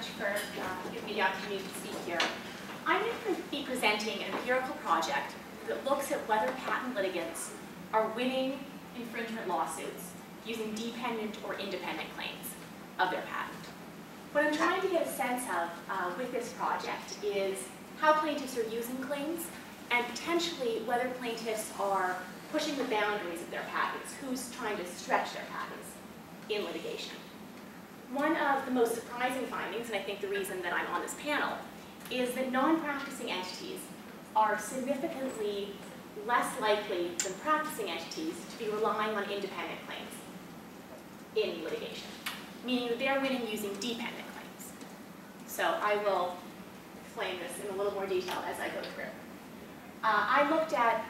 much for uh, giving me the opportunity to speak here. I'm going to be presenting an empirical project that looks at whether patent litigants are winning infringement lawsuits using dependent or independent claims of their patent. What I'm trying to get a sense of uh, with this project is how plaintiffs are using claims and potentially whether plaintiffs are pushing the boundaries of their patents, who's trying to stretch their patents in litigation. One of the most surprising findings, and I think the reason that I'm on this panel, is that non-practicing entities are significantly less likely than practicing entities to be relying on independent claims in litigation, meaning that they're winning using dependent claims. So I will explain this in a little more detail as I go through. Uh, I looked at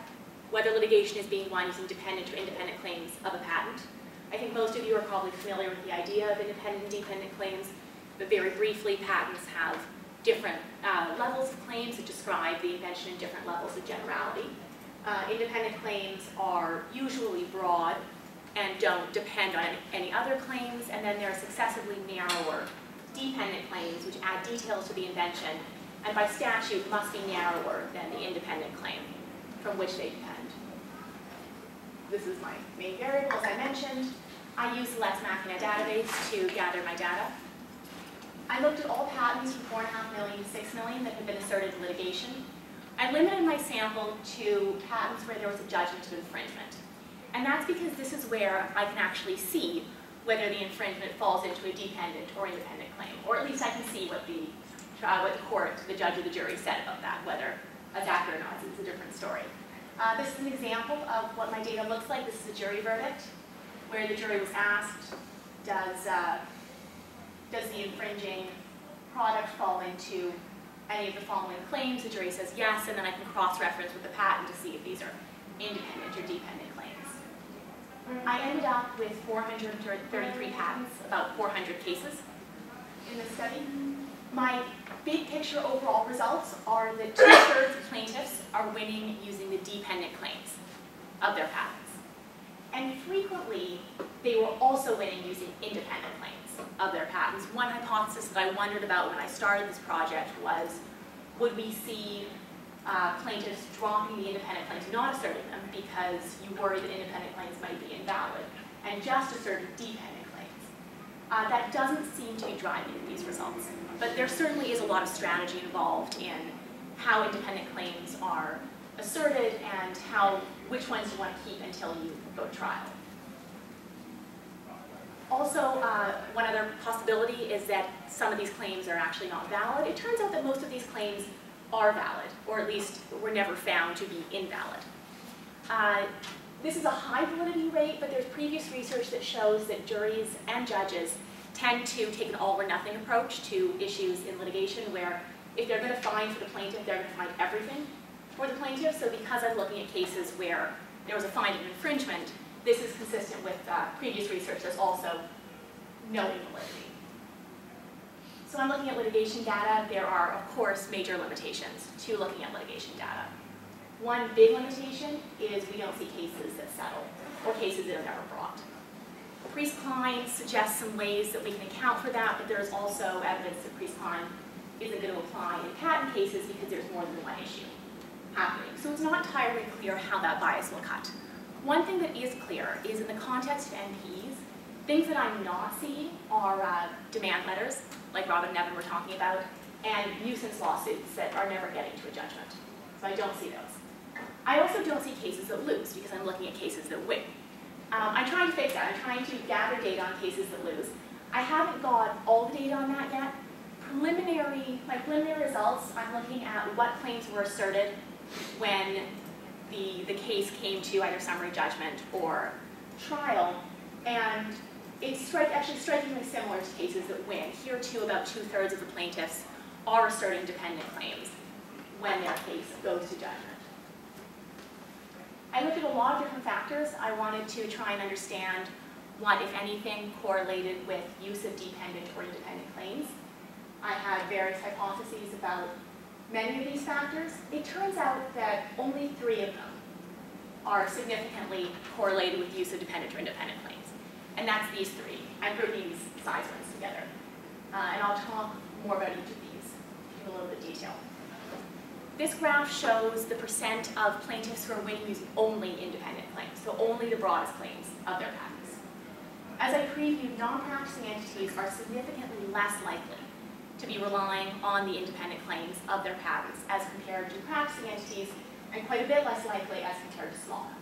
whether litigation is being won using dependent or independent claims of a patent. I think most of you are probably familiar with the idea of independent and dependent claims, but very briefly, patents have different uh, levels of claims that describe the invention in different levels of generality. Uh, independent claims are usually broad and don't depend on any other claims, and then there are successively narrower dependent claims which add details to the invention, and by statute must be narrower than the independent claim from which they depend. This is my main variable, as I mentioned. I use the Lex Machina database to gather my data. I looked at all patents from 4.5 million to 6 million that had been asserted in litigation. I limited my sample to patents where there was a judgment of infringement. And that's because this is where I can actually see whether the infringement falls into a dependent or independent claim, or at least I can see what the, uh, what the court, the judge or the jury said about that, whether that's accurate or not, it's a different story. Uh, this is an example of what my data looks like. This is a jury verdict where the jury was asked, does, uh, does the infringing product fall into any of the following claims? The jury says yes, and then I can cross-reference with the patent to see if these are independent or dependent claims. I ended up with 433 patents, about 400 cases in this study. My big picture overall results are that two-thirds of plaintiffs are winning using the dependent claims of their patents. And frequently, they were also winning using independent claims of their patents. One hypothesis that I wondered about when I started this project was, would we see uh, plaintiffs dropping the independent claims, not asserting them because you worry that independent claims might be invalid, and just asserting dependent claims. Uh, that doesn't seem to be driving these results. But there certainly is a lot of strategy involved in how independent claims are asserted and how which ones you want to keep until you go to trial. Also, uh, one other possibility is that some of these claims are actually not valid. It turns out that most of these claims are valid, or at least were never found to be invalid. Uh, this is a high validity rate, but there's previous research that shows that juries and judges tend to take an all or nothing approach to issues in litigation where if they're going to find for the plaintiff, they're going to find everything for the plaintiff. So because I'm looking at cases where there was a finding of infringement, this is consistent with uh, previous research. There's also no invalidity. So I'm looking at litigation data. There are, of course, major limitations to looking at litigation data. One big limitation is we don't see cases that settle or cases that are never brought. Priest-Klein suggests some ways that we can account for that, but there's also evidence that Priest-Klein isn't going to apply in patent cases because there's more than one issue happening. So it's not entirely clear how that bias will cut. One thing that is clear is in the context of NPs, things that I'm not seeing are uh, demand letters, like Robin and Nevin were talking about, and nuisance lawsuits that are never getting to a judgment. So I don't see those. I also don't see cases that lose because I'm looking at cases that win. Um, I'm trying to fix that. I'm trying to gather data on cases that lose. I haven't got all the data on that yet. Preliminary, my preliminary results, I'm looking at what claims were asserted when the, the case came to either summary judgment or trial. And it's strike, actually strikingly similar to cases that win. Here too, about two-thirds of the plaintiffs are asserting dependent claims when their case goes to judgment. I looked at a lot of different factors. I wanted to try and understand what, if anything, correlated with use of dependent or independent claims. I had various hypotheses about many of these factors. It turns out that only three of them are significantly correlated with use of dependent or independent claims. And that's these three. I grouped these size ones together. Uh, and I'll talk more about each of these in a little bit of detail. This graph shows the percent of plaintiffs who are winning using only independent claims, so only the broadest claims of their patents. As I previewed, non-practicing entities are significantly less likely to be relying on the independent claims of their patents as compared to practicing entities, and quite a bit less likely as compared to small companies.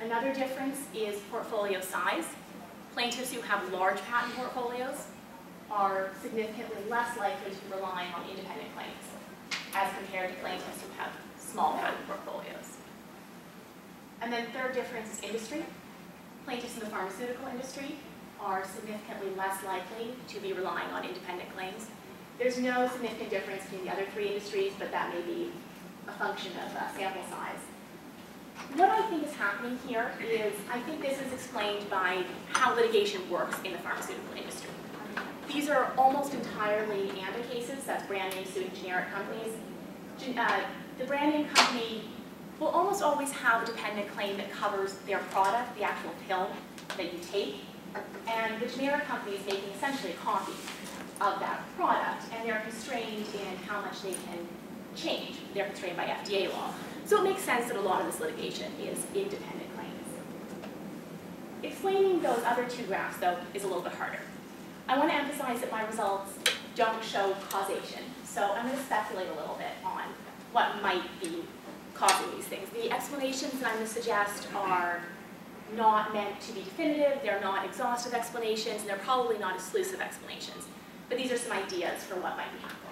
Another difference is portfolio size. Plaintiffs who have large patent portfolios are significantly less likely to rely on independent claims as compared to plaintiffs who have small patent portfolios. And then third difference is industry. Plaintiffs in the pharmaceutical industry are significantly less likely to be relying on independent claims. There's no significant difference between the other three industries, but that may be a function of uh, sample size. What I think is happening here is, I think this is explained by how litigation works in the pharmaceutical industry. These are almost entirely ANDA cases, that's brand name suing generic companies. Uh, the brand name company will almost always have a dependent claim that covers their product, the actual pill that you take, and the generic company is making essentially a copy of that product, and they're constrained in how much they can change. They're constrained by FDA law. So it makes sense that a lot of this litigation is independent claims. Explaining those other two graphs, though, is a little bit harder. I want to emphasize that my results don't show causation. So I'm going to speculate a little bit on what might be causing these things. The explanations that I'm going to suggest are not meant to be definitive, they're not exhaustive explanations, and they're probably not exclusive explanations. But these are some ideas for what might be happening.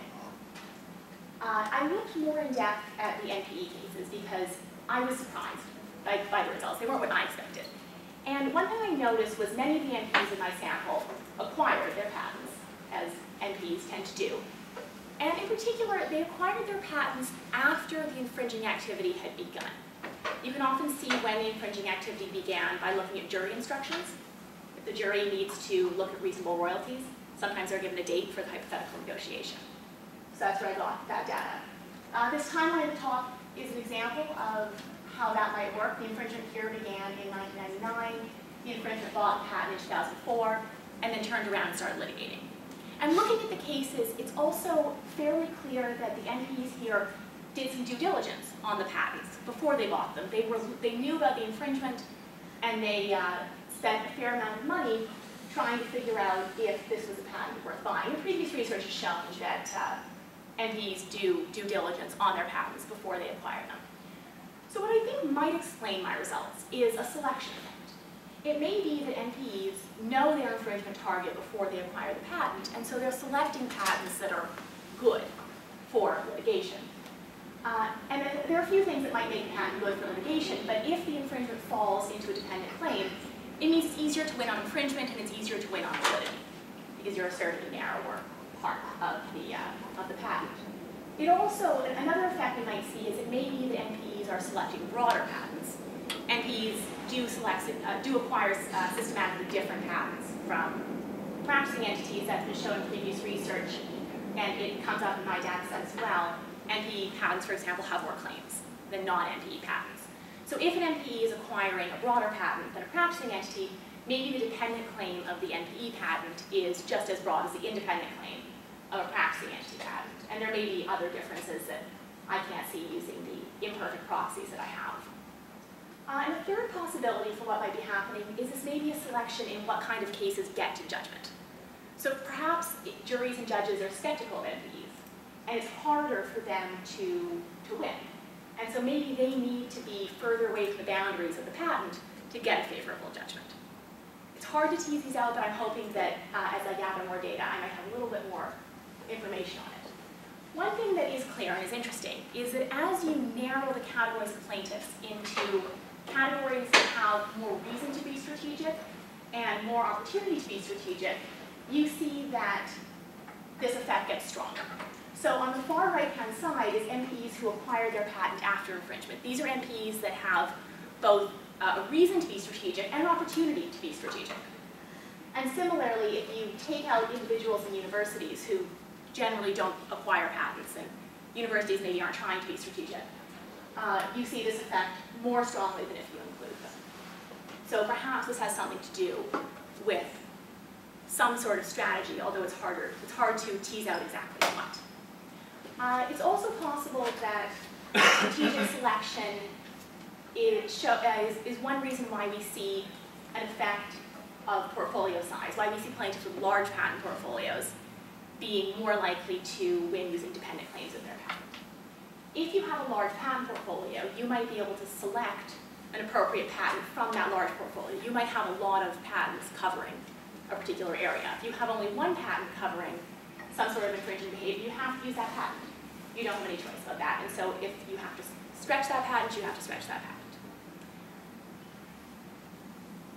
Uh, I looked more in depth at the NPE cases because I was surprised by, by the results. They weren't what I expected. And one thing I noticed was many of the NPs in my sample acquired their patents, as NPs tend to do. And in particular, they acquired their patents after the infringing activity had begun. You can often see when the infringing activity began by looking at jury instructions. If the jury needs to look at reasonable royalties, sometimes they're given a date for the hypothetical negotiation. So that's where I got that data. Uh, this timeline the is an example of how that might work. The infringement here began in 1999. The infringement bought the patent in 2004 and then turned around and started litigating. And looking at the cases, it's also fairly clear that the entities here did some due diligence on the patents before they bought them. They, were, they knew about the infringement and they uh, spent a fair amount of money trying to figure out if this was a patent worth buying. And previous research has shown that uh, do due diligence on their patents before they acquire them. So what I think might explain my results is a selection effect. It may be that NPEs know their infringement target before they acquire the patent, and so they're selecting patents that are good for litigation. Uh, and there are a few things that might make a patent good for litigation, but if the infringement falls into a dependent claim, it means it's easier to win on infringement and it's easier to win on validity, because you're asserting a narrower part of the, uh, of the patent. It also, another effect we might see is it may be that NPEs are selecting broader patents. NPEs do select, uh, do acquire uh, systematically different patents from practicing entities that's been shown in previous research, and it comes up in my data set as well. NPE patents, for example, have more claims than non-NPE patents. So if an NPE is acquiring a broader patent than a practicing entity, maybe the dependent claim of the NPE patent is just as broad as the independent claim of a practicing entity patent. And there may be other differences that I can't see using the imperfect proxies that I have. Uh, and a third possibility for what might be happening is this may be a selection in what kind of cases get to judgment. So perhaps juries and judges are skeptical of NPEs, and it's harder for them to, to win. And so maybe they need to be further away from the boundaries of the patent to get a favorable judgment. It's hard to tease these out, but I'm hoping that uh, as I gather more data, I might have a little bit more information on it. One thing that is clear and is interesting is that as you narrow the categories of plaintiffs into categories that have more reason to be strategic and more opportunity to be strategic, you see that this effect gets stronger. So on the far right-hand side is MPs who acquire their patent after infringement. These are MPs that have both uh, a reason to be strategic and an opportunity to be strategic. And similarly, if you take out individuals and universities who generally don't acquire patents, and universities maybe aren't trying to be strategic, uh, you see this effect more strongly than if you include them. So perhaps this has something to do with some sort of strategy, although it's harder, it's hard to tease out exactly what. Uh, it's also possible that strategic selection is, show, uh, is, is one reason why we see an effect of portfolio size, why we see plaintiffs with large patent portfolios being more likely to win using dependent claims of their patent. If you have a large patent portfolio, you might be able to select an appropriate patent from that large portfolio. You might have a lot of patents covering a particular area. If you have only one patent covering some sort of infringing behavior, you have to use that patent. You don't have any choice about that. And so if you have to stretch that patent, you have to stretch that patent.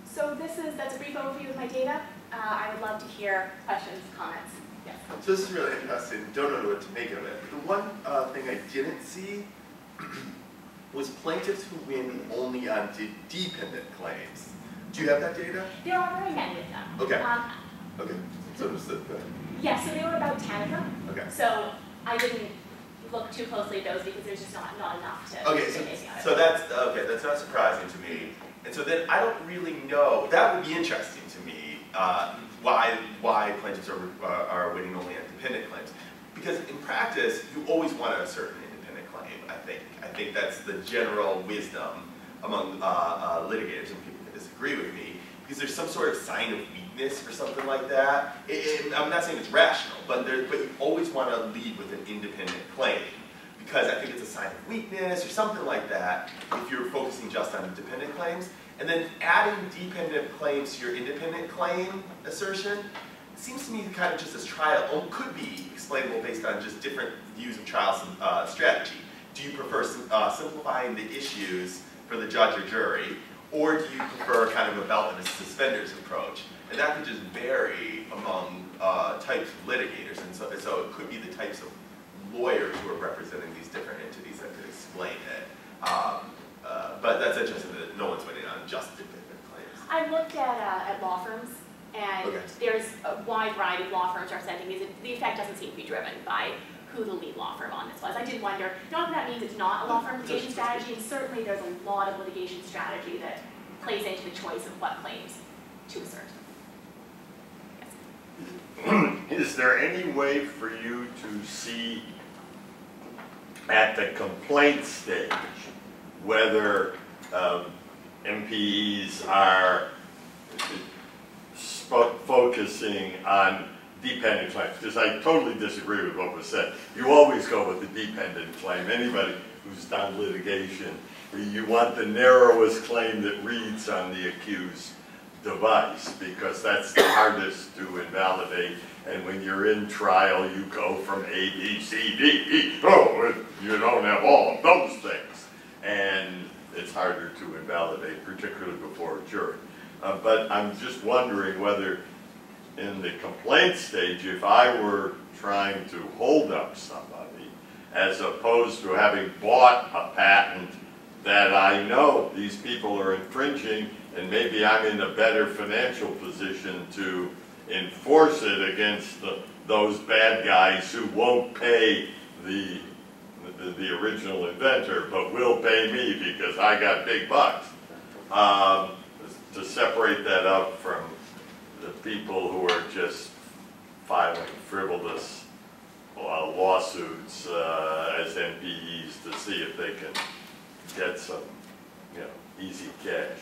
So this is, that's a brief overview of my data. Uh, I would love to hear questions, comments. Yes. So this is really interesting. Don't know what to make of it. The one uh, thing I didn't see was plaintiffs who win only on de- dependent claims. Do you have that data? There are very many of them. Okay. Um, Okay. So. Go ahead. Yeah, so they were about 10 of them. Okay. So I didn't look too closely at those because there's just not, not enough to Okay. So, out of so that's okay. That's not surprising to me. And so then I don't really know. That would be interesting to me. Uh, why why plaintiffs are uh, are winning only independent claims? Because in practice, you always want to assert an independent claim. I think I think that's the general wisdom among uh, uh, litigators, and people can disagree with me because there's some sort of sign of weakness or something like that. It, it- I'm not saying it's rational, but there, but you always want to lead with an independent claim because I think it's a sign of weakness or something like that if you're focusing just on dependent claims. And then adding dependent claims to your independent claim assertion seems to me kind of just as trial, could be explainable based on just different views of trial uh, strategy. Do you prefer uh, simplifying the issues for the judge or jury, or do you prefer kind of a belt and suspenders approach? And that could just vary among uh, types of litigators, and so, so it could be the types of lawyers who are representing these different entities that could explain it. Um, uh, but that's interesting that no one's winning on just dependent claims. I looked at, uh, at law firms, and Okay. there's a wide variety of law firms representing these. The effect doesn't seem to be driven by who the lead law firm on this was. I did wonder, not that that means it's not a law firm litigation strategy, and certainly there's a lot of litigation strategy that plays into the choice of what claims to assert. Yes. Is there any way for you to see at the complaint stage whether um, NPEs are focusing on dependent claims? Because I totally disagree with what was said. You always go with the dependent claim. Anybody who's done litigation, you want the narrowest claim that reads on the accused device because that's the hardest to invalidate. And when you're in trial, you go from A, B, C, D, E. Oh, you don't have all of those things. And it's harder to invalidate, particularly before a jury. Uh, but I'm just wondering whether in the complaint stage, if I were trying to hold up somebody, as opposed to having bought a patent that I know these people are infringing, and maybe I'm in a better financial position to enforce it against the, those bad guys who won't pay the, the, the original inventor, but will pay me because I got big bucks. Um, to separate that up from the people who are just filing frivolous uh, lawsuits uh, as NPEs to see if they can get some, you know, easy cash.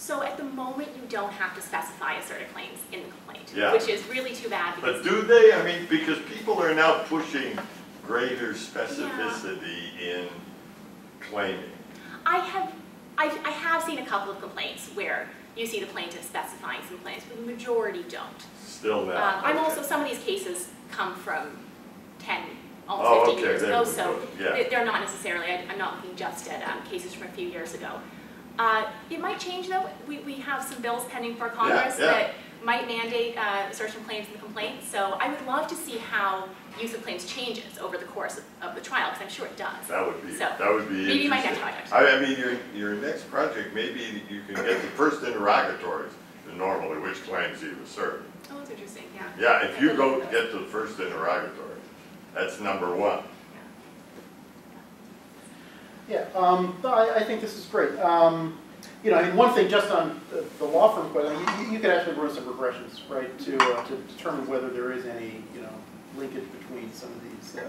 So at the moment, you don't have to specify asserted claims in the complaint, Yeah. which is really too bad because But do they? I mean, because people are now pushing greater specificity in claiming. I have, I, I have seen a couple of complaints where you see the plaintiff specifying some claims, but the majority don't. Still Um, now. I'm also, some of these cases come from 10, almost fifteen okay, years ago, so yeah. they- they're not necessarily, I- I'm not looking just at um, cases from a few years ago. Uh, It might change though, we, we have some bills pending for Congress yeah. that might mandate uh, assertion claims in the complaint, so I would love to see how use of claims changes over the course of, of the trial, because I'm sure it does. That would be, So, that would be maybe my next project. I, I mean, your, your next project, maybe you can get the first interrogatories, and normally which claims you assert. Oh, that's interesting, yeah. Yeah, if I you go look at those. get to the first interrogatory, that's number one. Yeah, um, I, I think this is great. Um, you know, I mean, one thing just on the, the law firm question, you, you- you could actually run some regressions, right, to, uh, to determine whether there is any, you know, linkage between some of these. uh,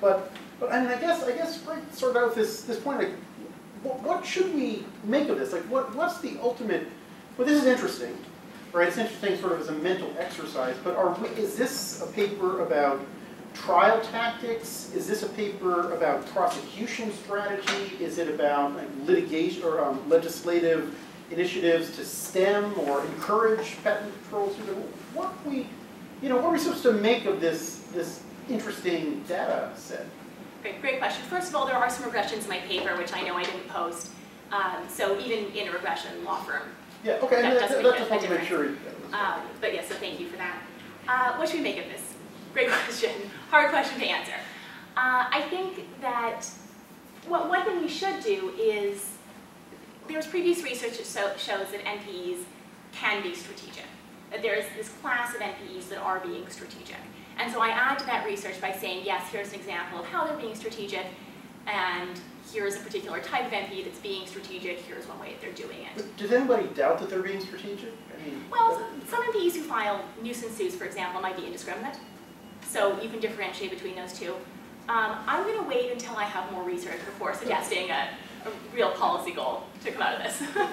But, but I mean, I guess, I guess, right, sort of out this, this point, like, what, what should we make of this? Like, what, what's the ultimate, well, this is interesting, right, it's interesting sort of as a mental exercise, but are, we- is this a paper about trial tactics? Is this a paper about prosecution strategy? Is it about like, litigation or um, legislative initiatives to stem or encourage patent know, What we, you know, what are we supposed to make of this, this interesting data set? Great, great question. First of all, there are some regressions in my paper, which I know I didn't post. Um, so even in a regression law firm. Yeah, okay, That that, doesn't that, make just a want to make sure. Um, but yes, so thank you for that. Uh, what should we make of this? Great question. Hard question to answer. Uh, I think that what one thing we should do is there's previous research that so, shows that NPEs can be strategic. That there's this class of NPEs that are being strategic. And so I add to that research by saying, yes, here's an example of how they're being strategic, and here's a particular type of NPE that's being strategic, here's one way that they're doing it. But Does anybody doubt that they're being strategic? I mean, Well, some MPs who file nuisance suits, for example, might be indiscriminate. So you can differentiate between those two. Um, I'm going to wait until I have more research before suggesting a, a real policy goal to come out of this. Yes.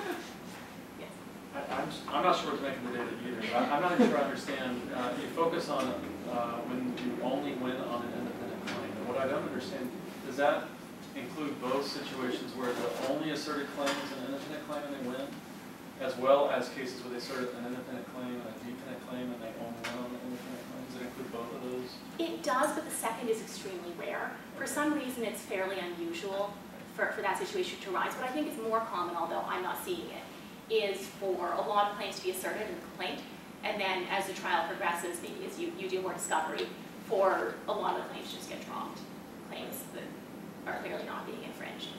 I- I'm, s- I'm not sure what to make of the data either. I- I'm not even sure I understand, uh, you focus on, uh, when you only win on an independent claim. And what I don't understand, does that include both situations where the only asserted claim is an independent claim and they win? As well as cases where they assert an independent claim and a dependent claim and they only win on the independent claim? Does it include both of those? It does, but the second is extremely rare. For some reason, it's fairly unusual for, for that situation to arise. What I think is more common, although I'm not seeing it, is for a lot of claims to be asserted in the complaint, and then as the trial progresses, maybe as you, you do more discovery, for a lot of the claims just get dropped, claims that are clearly not being infringed.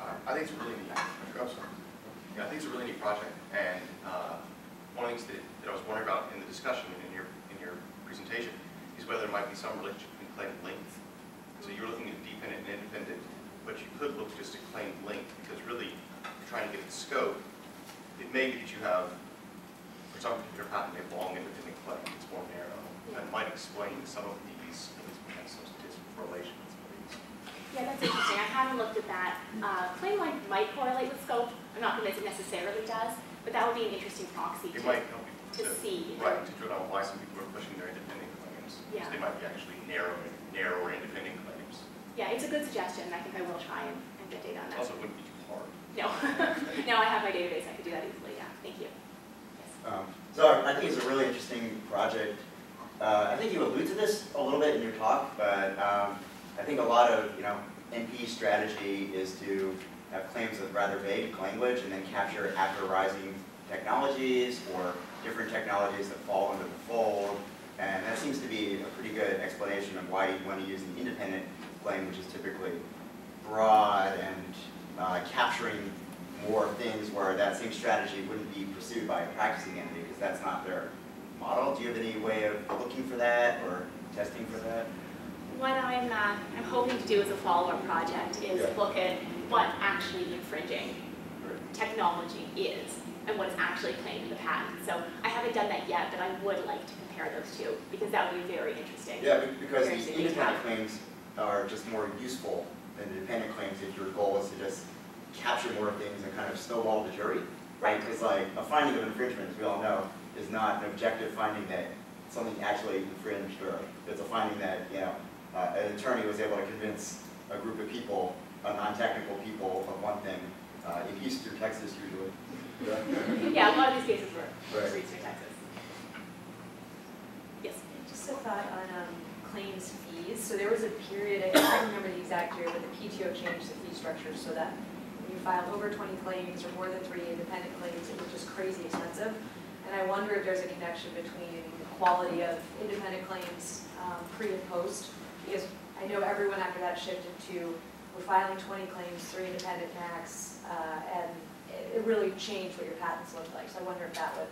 Uh, I think it's a really neat, I'm sorry. Yeah, I think it's a really neat project, and uh, one of the things that, that I was wondering about in the discussion and in your, in your presentation is whether there might be some relationship between claim length. So you're looking at dependent and independent, but you could look just at claim length, because really, you're trying to get the scope. It may be that you have, for some particular patent, a long independent claim, it's more narrow. That might explain some of these, at least we have some statistical correlation with these. Yeah, that's interesting. I haven't looked at that. Uh, claim length might correlate with scope. I'm not convinced it necessarily does, but that would be an interesting proxy It to, might help you to see. Right, to drill down why some people are pushing their independent claims. because Yeah. They might be actually narrow, narrower independent claims. Yeah, it's a good suggestion. I think I will try and, and get data on that. Also, it wouldn't be too hard. No, no, I have my database. I could do that easily. Yeah, thank you. Yes. Um, So I think it's a really interesting project. Uh, I think you allude to this a little bit in your talk, but um, I think a lot of, you know, NP strategy is to have claims with rather vague language and then capture after rising technologies or different technologies that fall under the fold. And that seems to be a pretty good explanation of why you want to use an independent claim, which is typically broad and uh, capturing more things where that same strategy wouldn't be pursued by a practicing entity because that's not their model. Do you have any way of looking for that or testing for that? What I'm, uh, I'm hoping to do as a follow-up project is Yeah. look at what actually infringing technology is and what is actually claimed in the patent. So I haven't done that yet, but I would like to compare those two because that would be very interesting. Yeah, because these independent claims are just more useful than the dependent claims if your goal is to just capture more things and kind of snowball the jury, right? Because like a finding of infringement, as we all know, is not an objective finding that something actually infringed or it's a finding that, you know, uh, an attorney was able to convince a group of people, uh, non-technical people of one thing, uh, in Houston, Texas usually. Yeah, a lot of these cases were Right. for Eastern Texas. Yes. Just a thought on um, claims fees. So there was a period, I can't remember the exact year, but the PTO changed the fee structure so that when you file over 20 claims or more than three independent claims, it was just crazy expensive. And I wonder if there's a connection between the quality of independent claims um, pre and post. Because I know everyone after that shifted to, we're filing 20 claims, three independent max, uh, and it it really changed what your patents looked like. So I wonder if that would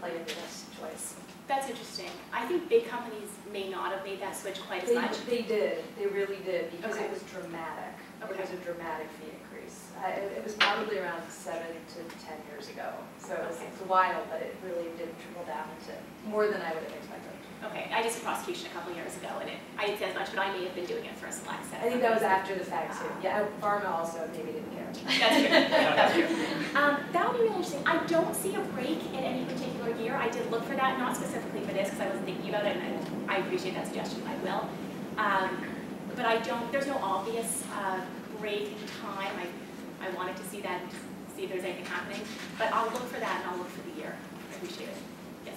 play into this choice. That's interesting. I think big companies may not have made that switch quite as They, much. they did, they really did, because Okay. it was dramatic. It was a dramatic fee increase. I- It was probably around seven to 10 years ago. So it was Okay. it's wild, but it really did trickle down into more than I would have expected. Okay, I did some prosecution a couple years ago, and it, I didn't say as much, but I may have been doing it for a select set. I think that was after the fact too. Yeah, Pharma also maybe didn't care. That's true, that's true. Um, that would be really interesting. I don't see a break in any particular year. I did look for that, not specifically for this, because I wasn't thinking about it, and I appreciate that suggestion, I will. Um, but I don't, there's no obvious, uh, break in time. I, I wanted to see that, and see if there's anything happening, but I'll look for that and I'll look for the year. I appreciate it. Yes.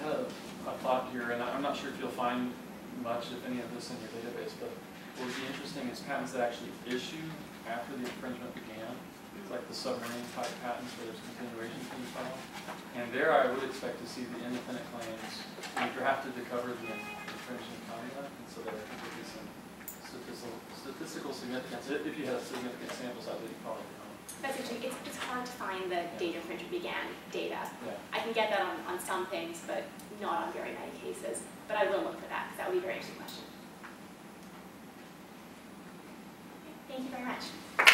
I had a a thought here, and I'm not sure if you'll find much, if any of this in your database, but what would be interesting is patents that actually issue after the infringement began. It's like the submarine type patents where there's continuation to the file. And there I would expect to see the independent claims be drafted to cover the infringement conduct, and so there could be some statistical, statistical significance. If you had significant sample size that you probably don't. That's interesting. It's, it's hard to find the date infringement began data. Yeah. I can get that on, on some things, but not on very many cases. But I will look for that, because that would be a very interesting question. Thank you very much.